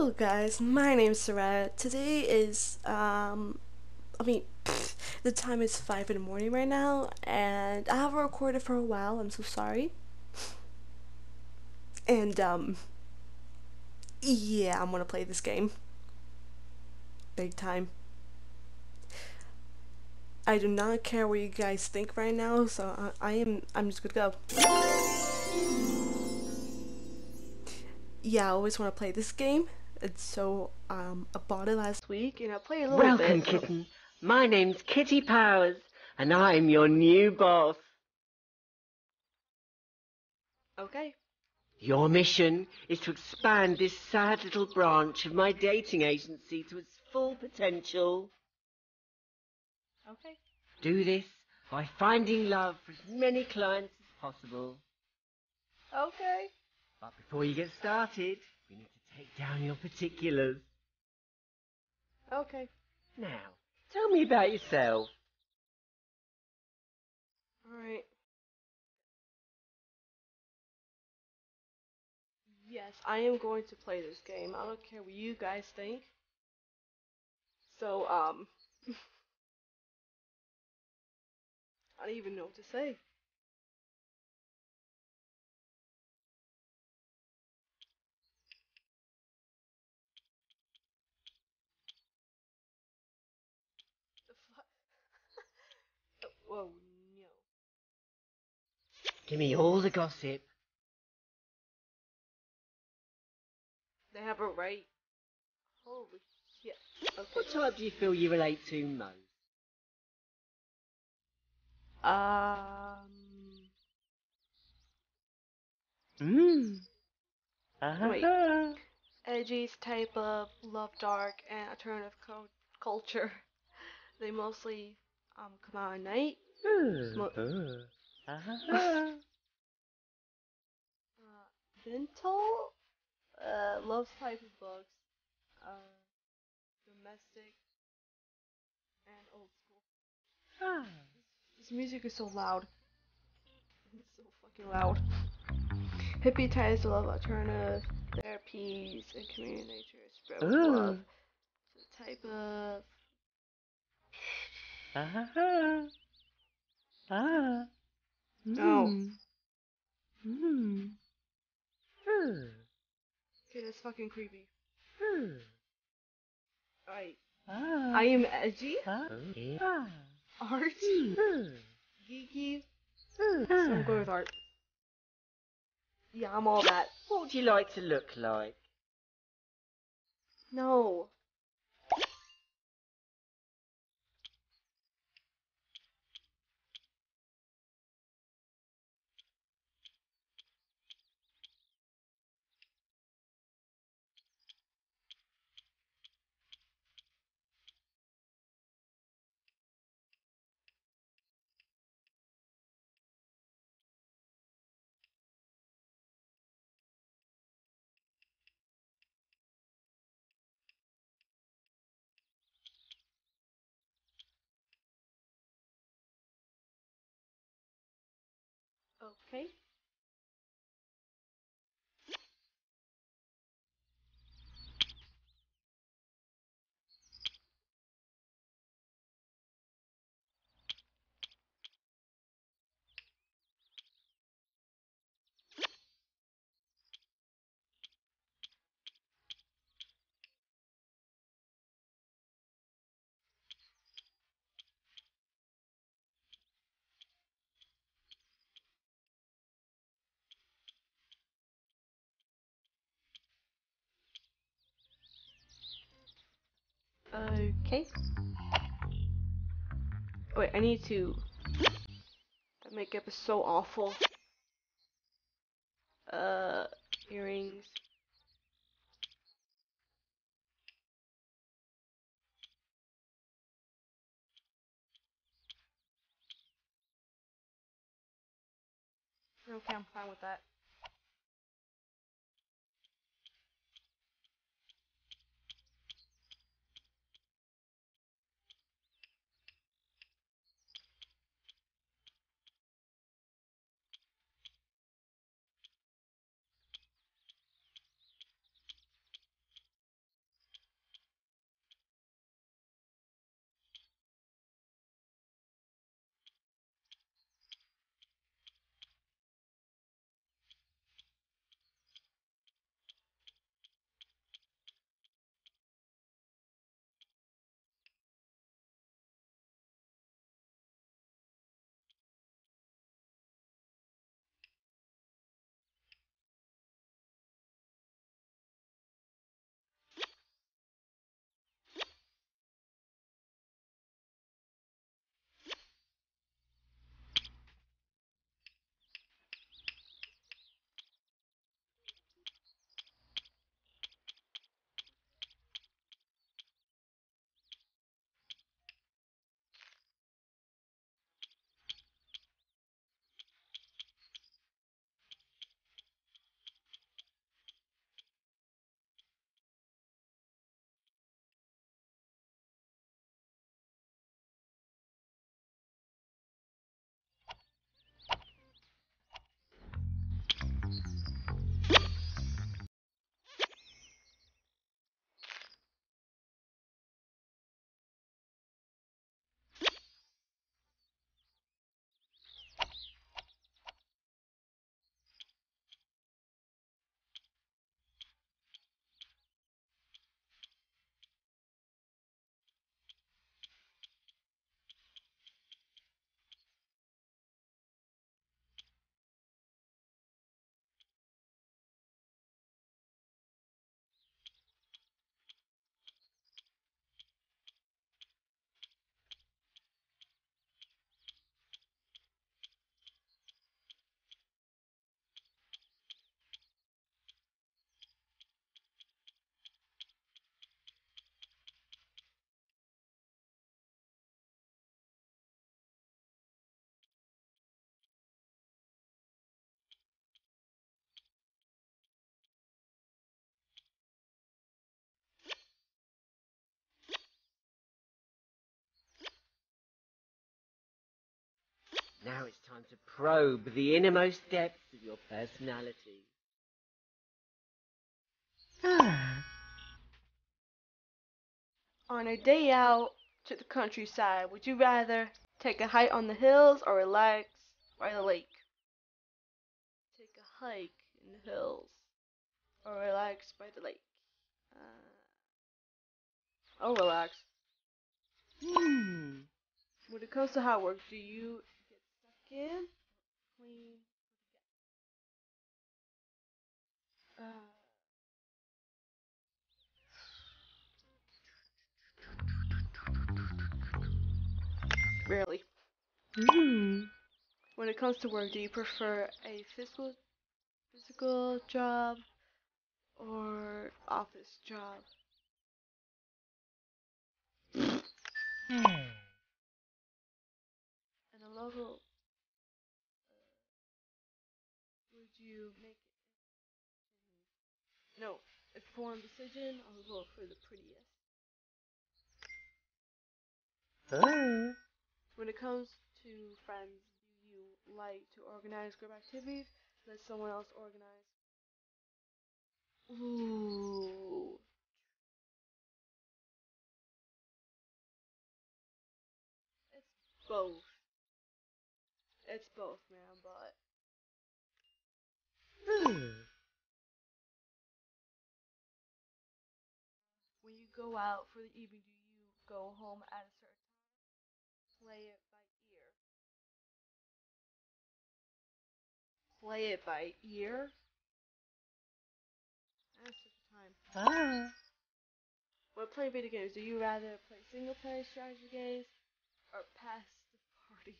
Hello guys, my name's Sarah. Today is, um, I mean, pfft, the time is 5 in the morning right now, and I haven't recorded for a while, I'm so sorry. And, um, yeah, I'm gonna play this game. Big time. I do not care what you guys think right now, so I, I am, I'm just gonna go yeah, I always want to play this game. And so um, I bought it last week and I played a little Welcome, bit. Welcome, kitten. My name's Kitty Powers, and I'm your new boss. Okay. Your mission is to expand this sad little branch of my dating agency to its full potential. Okay. Do this by finding love for as many clients as possible. Okay. But before you get started, we need to take down your particulars. Okay. Now, tell me about yourself. Alright. Yes, I am going to play this game. I don't care what you guys think. So, um. I don't even know what to say. Whoa, no. Give me all the gossip. They have a right. Holy shit. Okay. What type do you feel you relate to most? Um. Mmm. Uh-huh. Edgy's type of love dark and alternative co- culture. They mostly um come out at night. Mo- Uh-huh. Uh, Vintal uh loves type of books. Uh, domestic and old school. Ah. This music is so loud. It's so fucking loud. Hippie ties love alternative therapies and community nature. Spread with Ooh. love. The type of Uh-huh. Ah. No. Mm. Mm. Uh. okay, that's fucking creepy. Uh. Alright. Ah. I am edgy, Ah. Ah. artsy, Uh. geeky, so I'm going with art. Yeah, I'm all that. What would you like to look like? No. Okay. Okay. Wait, I need to. That makeup is so awful. Uh, earrings. Okay, I'm fine with that. Now it's time to probe the innermost depths of your personality. On a day out to the countryside, would you rather take a hike on the hills or relax by the lake? Take a hike in the hills or relax by the lake? Uh, I'll relax. Hmm. When it comes to work, do you get stuck in? Clean? Uh, rarely. Hmm. When it comes to work, do you prefer a physical physical job or office job? And a local, uh, would you make it? No, informed decision or vote for the prettiest? When it comes to friends, do you like to organize group activities? Let someone else organize. Ooh. It's both. It's both, man, but hmm. Go out for the evening, do you go home at a certain time? Play it by ear. Play it by ear? That's just time. Ah. When playing video games, do you rather play single player strategy games or pass the party?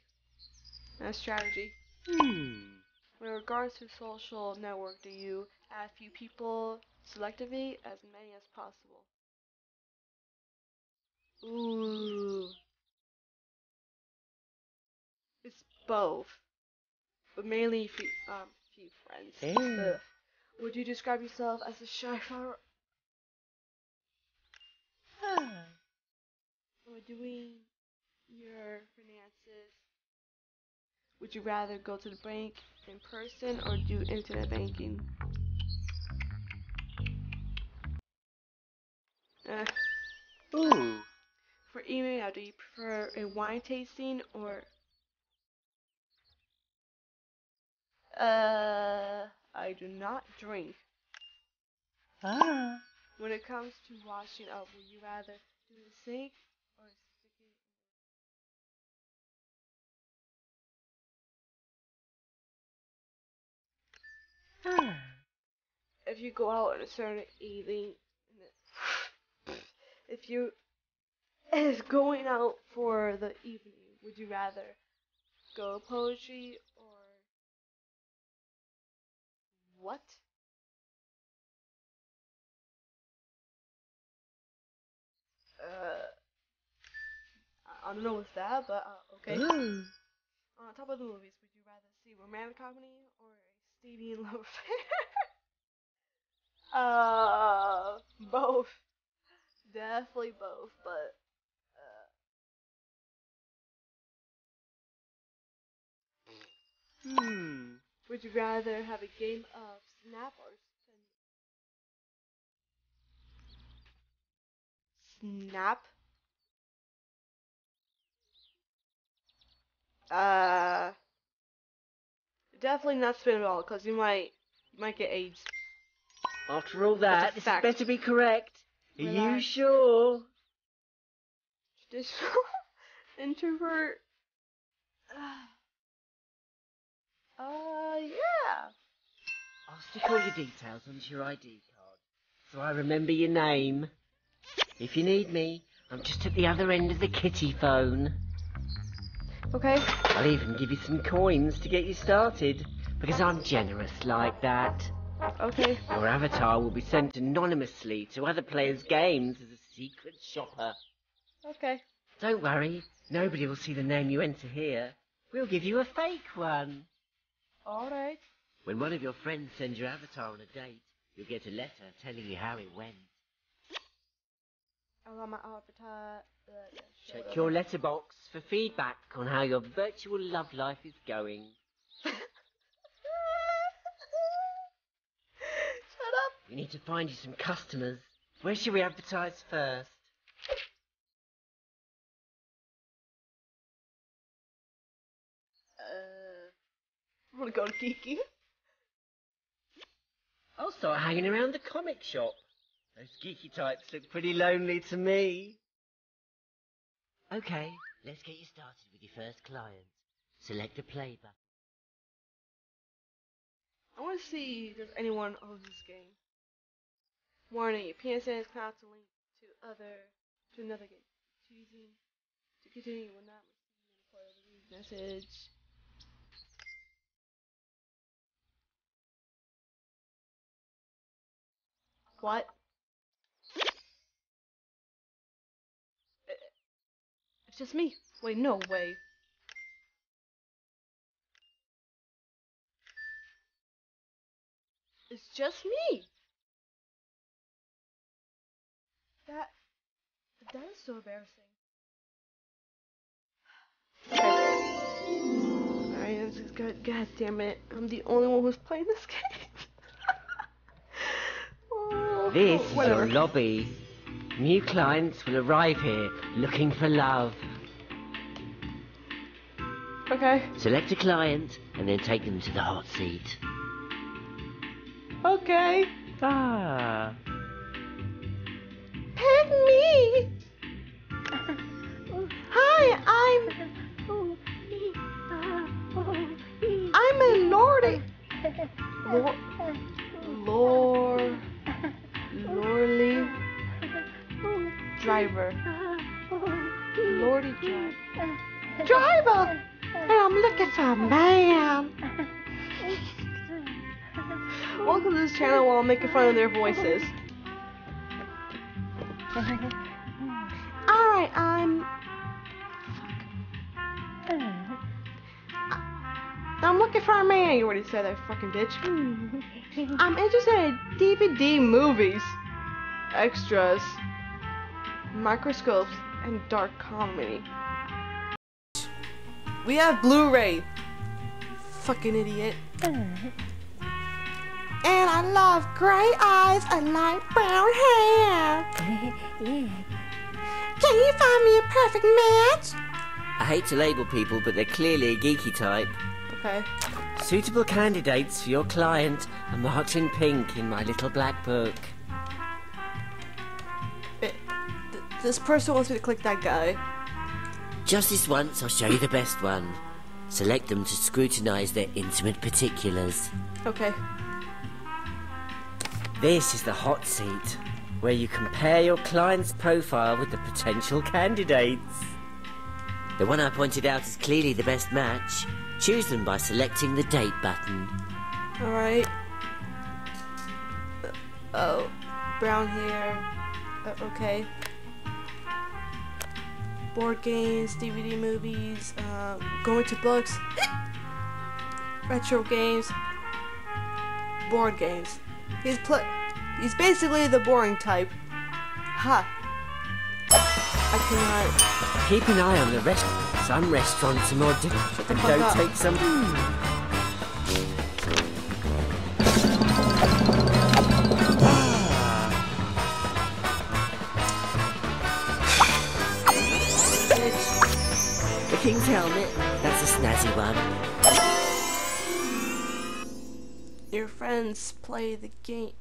That's strategy. Hmm. With regards to social network, do you add few people selectively, as many as possible? Ooh. It's both, but mainly few, um, few friends. Ugh. Would you describe yourself as a shy flower Ah. or doing your finances? Would you rather go to the bank in person or do internet banking? Do you prefer a wine tasting or uh I do not drink. Ah. When it comes to washing up, would you rather do the sink or stick it Ah. if you go out on a certain evening, if you is going out for the evening, would you rather go to poetry or what? Uh, I- don't know what's that, but uh, okay. Ooh. On top of the movies, would you rather see romantic comedy or a Stevie love affair? uh, both. Definitely both, but Hmm. would you rather have a game of Snap or Sin- Snap? Uh, definitely not Spinball, because you might you might get AIDS. After all that, this fact. better be correct. Are you sure? Traditional introvert. Uh, Uh, yeah. I'll stick all your details onto your ID card, so I remember your name. If you need me, I'm just at the other end of the kitty phone. Okay. I'll even give you some coins to get you started, because I'm generous like that. Okay. Your avatar will be sent anonymously to other players' games as a secret shopper. Okay. Don't worry, nobody will see the name you enter here. We'll give you a fake one. All right. When one of your friends sends your avatar on a date, you'll get a letter telling you how it went. I want my advertise. Uh, Check your letterbox for feedback on how your virtual love life is going. Shut up. We need to find you some customers. Where should we advertise first? I'm gonna go to Geeky. I'll start hanging around the comic shop. Those geeky types look pretty lonely to me. Okay, let's get you started with your first client. Select a play button. I want to see if there's anyone owns this game. Warning: your PSN is cannot to link to other to another game. Choosing to continue will not receive any part of the message. What? It's just me. Wait, no way. It's just me. That that is so embarrassing. Alright, this is good. God damn it! I'm the only one who's playing this game. This is whatever. your lobby. New clients will arrive here looking for love. Okay. Select a client and then take them to the hot seat. Okay. Ah. Pick me. Hi, I'm I'm a lordy. Lor Lor Lorley driver. Lordy driver. Driver. Um, and I'm looking for a man. Welcome to this channel while I'm making fun of their voices. Alright, I'm. I'm looking for a man. You already said that, fucking bitch. I'm interested in DVD movies, extras, microscopes, and dark comedy. We have Blu-ray. Fucking idiot. And I love gray eyes and light brown hair. Can you find me a perfect match? I hate to label people, but they're clearly a geeky type. Okay. Suitable candidates for your client are marked in pink in my little black book. It, th- this person wants me to click that guy. Just this once, I'll show you the best one. Select them to scrutinize their intimate particulars. Okay. This is the hot seat, where you compare your client's profile with the potential candidates. The one I pointed out is clearly the best match. Choose them by selecting the date button. Alright. Oh. Brown hair. Uh, okay. Board games, DVD movies, uh, going to books, retro games, board games. He's pl- He's basically the boring type. Ha. I cannot. Keep an eye on the rest. Some restaurants are more difficult don't up. take some. The King's Helmet. That's a snazzy one. Your friends play the game.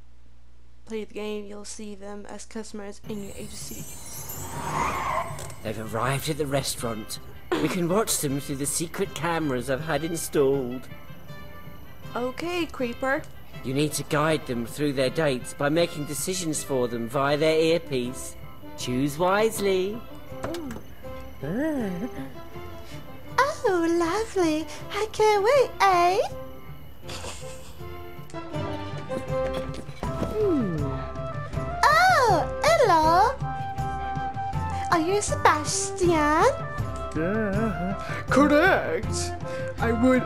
Play the game. You'll see them as customers in your agency. They've arrived at the restaurant. We can watch them through the secret cameras I've had installed. Okay, creeper. You need to guide them through their dates by making decisions for them via their earpiece. Choose wisely. Oh, lovely. I can't wait, eh? Oh, hello. Are you Sebastian? Correct. I would.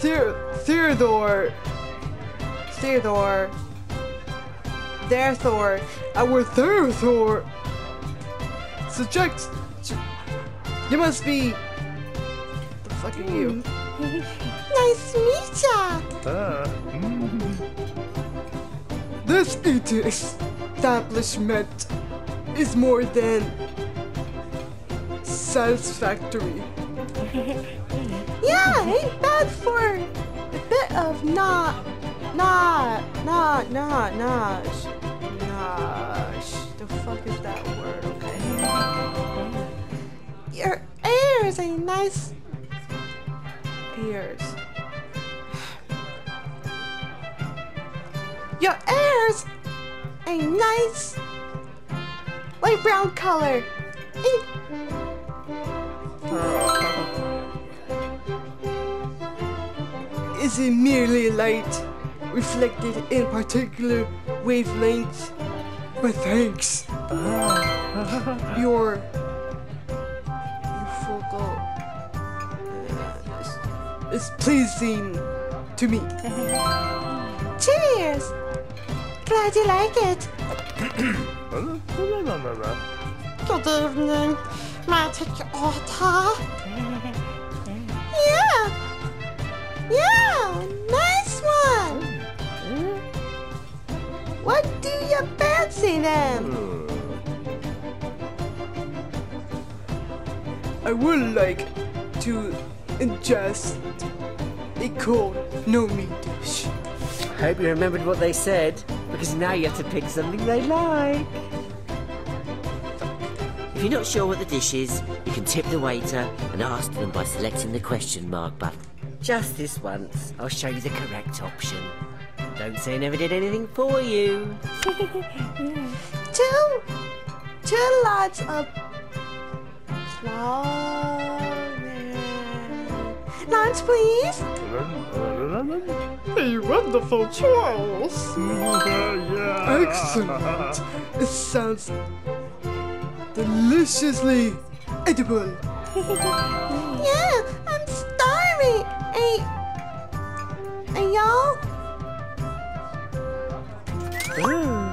Theodore. Theodore. Theodore. Therefore, I would Theodore. Subject. You must be. The fuck are you? Hmm. Nice to meet ya. This eating establishment is more than satisfactory. Yeah, ain't bad for a bit of nah, nah, nah, nah, nosh. Nosh. The fuck is that word, okay? Your ears is a nice ears. Your ears a nice light brown color. Is it merely light reflected in particular wavelengths? But thanks. Your your focal uh, is pleasing to me. Cheers! Glad you like it. Good evening. May I take your order? Yeah! Yeah! Nice one! What do you fancy then? I would like to ingest a cold no meat dish. I Hope you remembered what they said, because now you have to pick something they like. If you're not sure what the dish is, you can tip the waiter and ask them by selecting the question mark button. Just this once, I'll show you the correct option. Don't say I never did anything for you. Two, two lots of flowers. Lunch, please. Mm-hmm. A wonderful choice. Excellent. It sounds deliciously edible. Yeah, I'm starving. Hey, hey, y'all. Ah.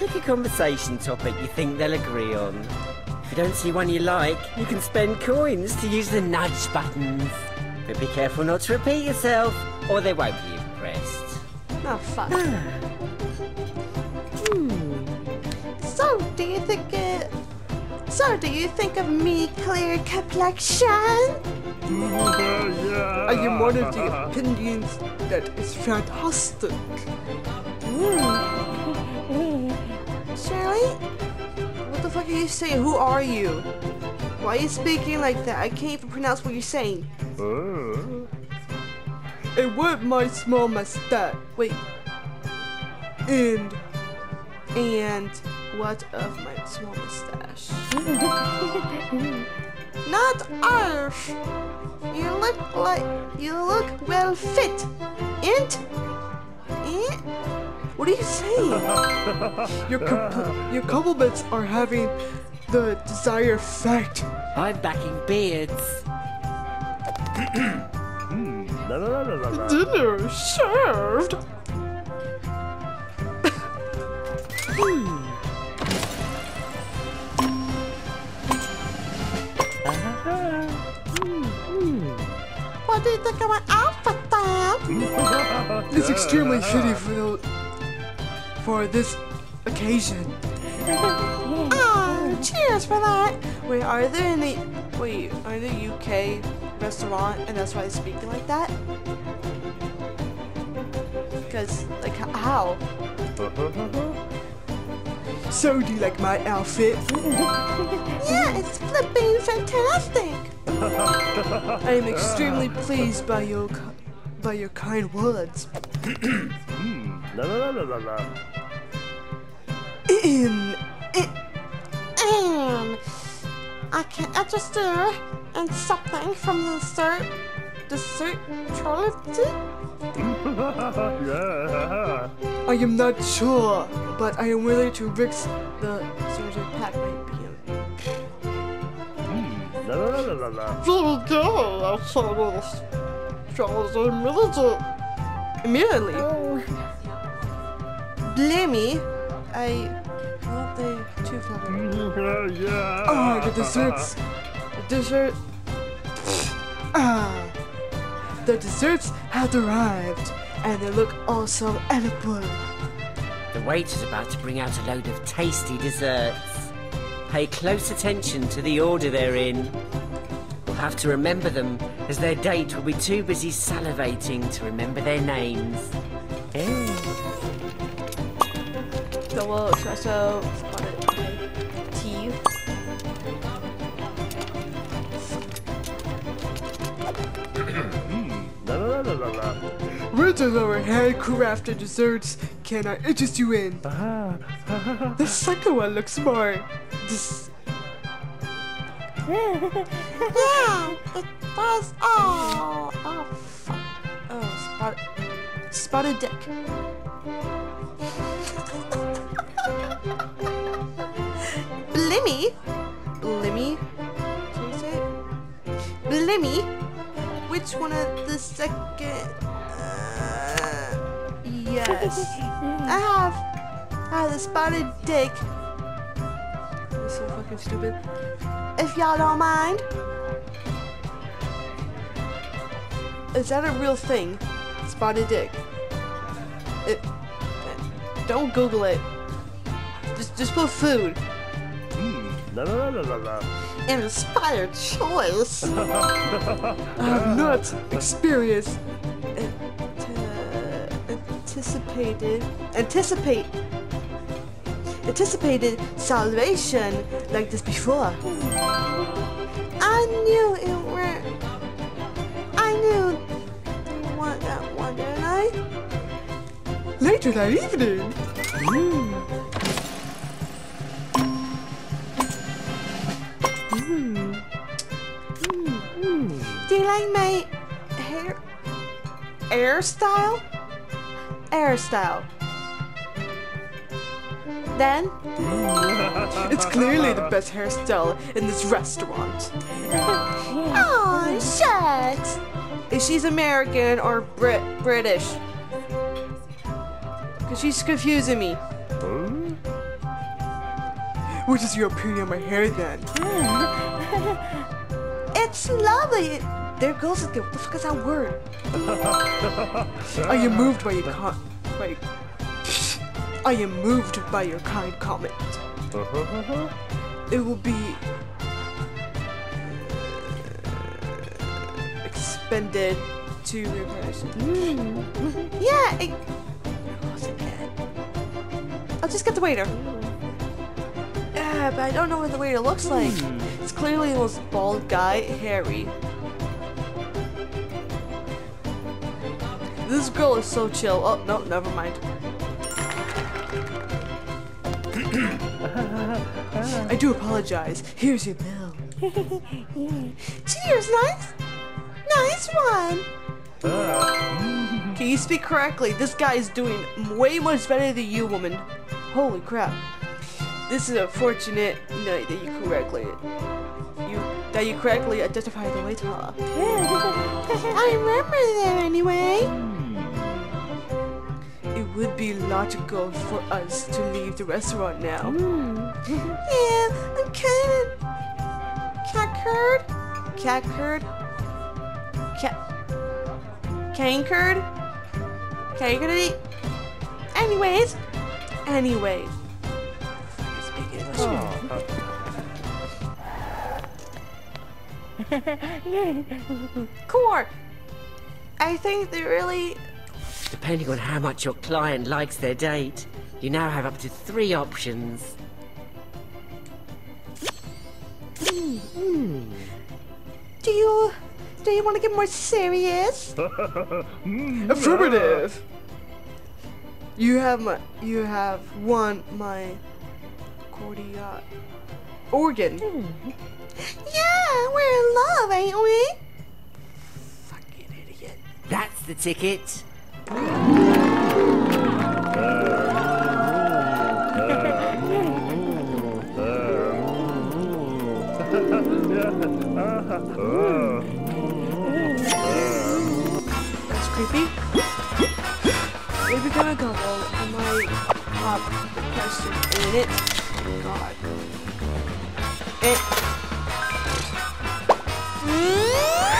Pick a conversation topic you think they'll agree on. If you don't see one you like, you can spend coins to use the nudge buttons. But be careful not to repeat yourself, or they won't be impressed. Oh fuck. Ah. Hmm. So, do you think it? So, do you think of me clear complexion? I am one of the opinions that is fantastic. Hmm. Shirley? What fuck are you saying? Who are you? Why are you speaking like that? I can't even pronounce what you're saying. Uh. And what my small mustache. Wait, And and what of my small mustache? Not Arf! You look like you look well fit. And and what are you saying? your compl- your compliments are having the desired effect. I'm backing beards. Dinner served. What do you think of my outfit, Dad? It's extremely shitty for for this occasion. Oh, cheers for that. Wait, are they in the wait? Are they UK restaurant, and that's why they're speaking like that? Because like how? So do you like my outfit? Yeah, it's flipping fantastic. I am extremely pleased by your by your kind words. Ahem. Um, I can register and something from the cert, the cert yeah. I am not sure, but I am willing to risk the surgery pack might be. Very good. I saw this trilogy immediately. Immediately. Blimey, I the two flower. yeah. Oh, the desserts. The dessert. Ah. The desserts have arrived, and they look all so edible. The waiter's about to bring out a load of tasty desserts. Pay close attention to the order they're in. We'll have to remember them, as their date will be too busy salivating to remember their names. Double espresso, spotted Which of our handcrafted desserts can I interest you in? the second one looks more. Dis- Yeah, it does. Oh, oh, fuck. Oh, spotted, spotted dick. Blimmy, Blimmy. Can you say it? Blimmy. Which one of the second? Uh, yes. I have. I have the spotted dick. This is so fucking stupid. If y'all don't mind. Is that a real thing? Spotted dick. It, don't Google it. Just, just put food. An inspired choice. I have not experienced. Ant- anticipated. Anticipate. Anticipated salvation like this before. I knew it weren't. I knew you want that one, didn't I? Later that evening. Hmm. Do you like my hair hairstyle? Hairstyle. Then It's clearly the best hairstyle in this restaurant. Oh, shit! If she's American or Brit British. Cause she's confusing me. Hmm? What is your opinion on my hair then? It's lovely. There goes it. What the fuck is that word? I am moved by your con- by. I am moved by your kind comment. It will be uh, expended to replenish. Yeah. It, where it? I'll just get the waiter. Yeah, but I don't know what the waiter looks like. It's clearly the most bald guy, Harry. This girl is so chill. Oh, no, never mind. I do apologize. Here's your bill. Cheers, nice. Nice one. Can you speak correctly? This guy is doing way much better than you, woman. Holy crap. This is a fortunate night that you correctly you that you correctly identify the waiter. I remember that anyway. It would be logical for us to leave the restaurant now. Yeah, I'm kind of cat curd, cat curd, cat cankered, cankered. Anyways, anyways. Speak English. Oh. Core, I think they really. Depending on how much your client likes their date, you now have up to three options. Hmm. Do you? Do you want to get more serious? Hmm. Affirmative. You have my. You have won my cordia organ. Hmm. Yeah, we're in love, ain't we? Fucking idiot. That's the ticket. That's creepy. You're gonna go, I might pop question in it. God. And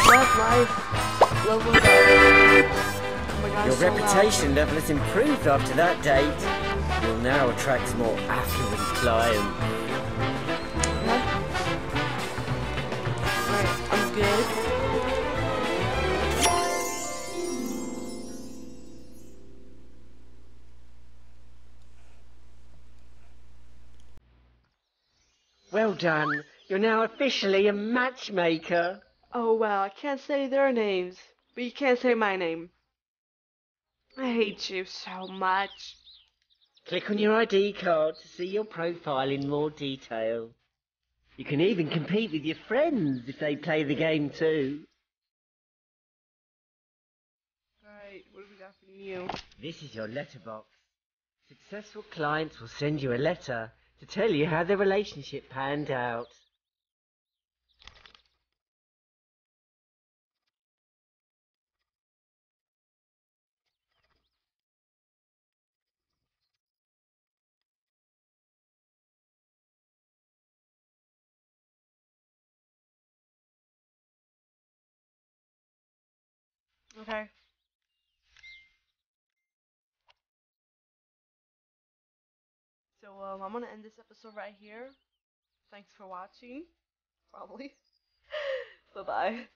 love life. Love life. My god, Your so loud. reputation level has improved after that date. You'll now attract more affluent clients. Alright, I'm good. Well done. You're now officially a matchmaker. Oh wow, I can't say their names, but you can't say my name. I hate you so much. Click on your ID card to see your profile in more detail. You can even compete with your friends if they play the game too. Alright, what do we got from you? This is your letterbox. Successful clients will send you a letter to tell you how their relationship panned out. Okay. So um, I'm gonna end this episode right here. Thanks for watching. Probably. bye bye.